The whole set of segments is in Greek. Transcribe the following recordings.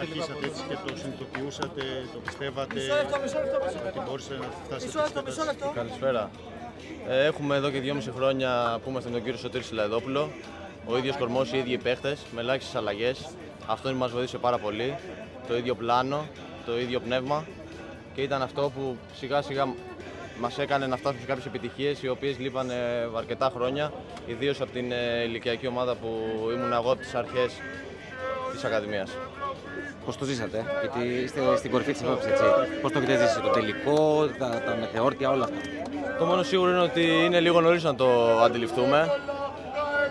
ελπίζατε, το πιστεύατε Μισό λεπτό, μισό λεπτό, μισό ότι λεπτό. μπορούσε να φτάσει Μισό σε λεπτό, μισό λεπτό. Καλησπέρα. Ε, έχουμε εδώ και 2,5 χρόνια που είμαστε με τον κύριο Σωτήρη Σιλαδόπουλο. Ο ίδιος κορμός, οι ίδιοι παίχτες, με ελάχιστες αλλαγές. Αυτό μας βοήθησε πάρα πολύ. Το ίδιο πλάνο, το ίδιο πνεύμα. Και ήταν αυτό που σιγά σιγά μας έκανε να φτάσουμε σε κάποιες επιτυχίες οι οποίες λείπανε αρκετά χρόνια. Ιδίως από την ε, ηλικιακή ομάδα που ήμουν εγώ από τις αρχές της Ακαδημίας. Πώς το ζήσατε, γιατί είστε στην κορυφή της Ευρώπης, έτσι. Πώς το έχετε ζήσει, το τελικό, τα, τα μετεόρτια, όλα αυτά. Το μόνο σίγουρο είναι ότι είναι λίγο νωρίς να το αντιληφθούμε.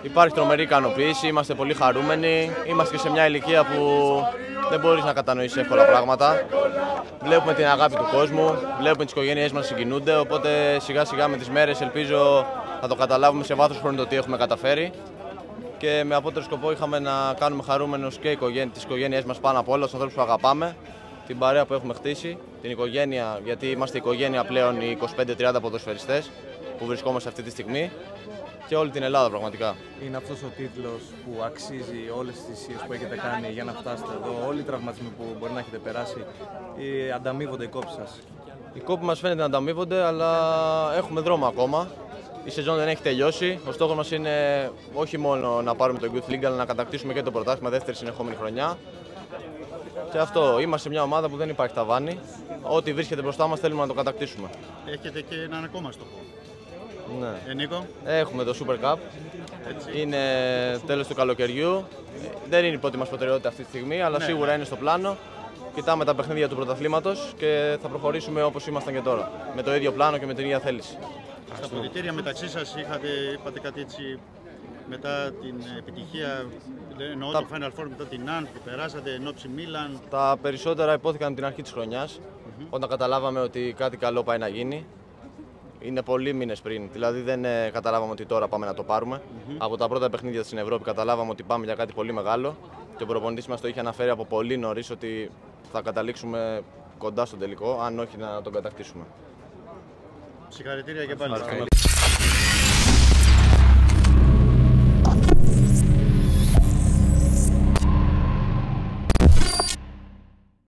Υπάρχει τρομερή ικανοποίηση, είμαστε πολύ χαρούμενοι. Είμαστε και σε μια ηλικία που δεν μπορείς να κατανοήσεις εύκολα πράγματα. Βλέπουμε την αγάπη του κόσμου, βλέπουμε τις οικογένειές μας συγκινούνται. Οπότε σιγά σιγά με τις μέρες ελπίζω να το καταλάβουμε σε βάθος χρόνου το τι έχουμε καταφέρει. Και με απότερο σκοπό είχαμε να κάνουμε χαρούμενους και τις οικογένειές μας πάνω απ' όλα, του ανθρώπους που αγαπάμε, την παρέα που έχουμε χτίσει, την οικογένεια, γιατί είμαστε οικογένεια πλέον οι 25-30 ποδοσφαιριστές που βρισκόμαστε αυτή τη στιγμή και όλη την Ελλάδα πραγματικά. Είναι αυτός ο τίτλος που αξίζει όλες τις θυσίες που έχετε κάνει για να φτάσετε εδώ, όλοι οι τραυματισμοί που μπορεί να έχετε περάσει, ή ανταμείβονται οι κόψει σας. Οι κόποι μας φαίνεται να ανταμείβονται, αλλά έχουμε δρόμο ακόμα. Η σεζόν δεν έχει τελειώσει. Ο στόχος μας είναι όχι μόνο να πάρουμε το Youth League, αλλά να κατακτήσουμε και το πρωτάθλημα δεύτερη συνεχόμενη χρονιά. Και αυτό, είμαστε μια ομάδα που δεν υπάρχει ταβάνι. Ό,τι βρίσκεται μπροστά μας θέλουμε να το κατακτήσουμε. Έχετε και έναν ακόμα στόχο. Ναι. Ε, Νίκο, Έχουμε το Super Cup. έτσι. Είναι τέλος του καλοκαιριού. Δεν είναι η πρώτη μας προτεραιότητα αυτή τη στιγμή, αλλά Ναι, σίγουρα ναι. είναι στο πλάνο. Κοιτάμε τα παιχνίδια του πρωταθλήματος και θα προχωρήσουμε όπως ήμασταν και τώρα. Με το ίδιο πλάνο και με την ίδια θέληση. Στα ποδητήρια μεταξύ σας είχατε, είπατε κάτι έτσι μετά την επιτυχία, εννοώ Τα- το Final Four μετά την Ant που περάσατε, ενόψη Μίλαν. Τα περισσότερα υπόθηκαν την αρχή της χρονιάς, όταν καταλάβαμε ότι κάτι καλό πάει να γίνει. Είναι πολλοί μήνες πριν. Δηλαδή δεν ε, καταλάβαμε ότι τώρα πάμε να το πάρουμε. Από τα πρώτα παιχνίδια στην Ευρώπη καταλάβαμε ότι πάμε για κάτι πολύ μεγάλο. Και ο προπονητής μας το είχε αναφέρει από πολύ νωρίς ότι θα καταλήξουμε κοντά στον τελικό, αν όχι να τον κατακτήσουμε. Συγχαρητήρια και πάλι. Ευχαριστούμε.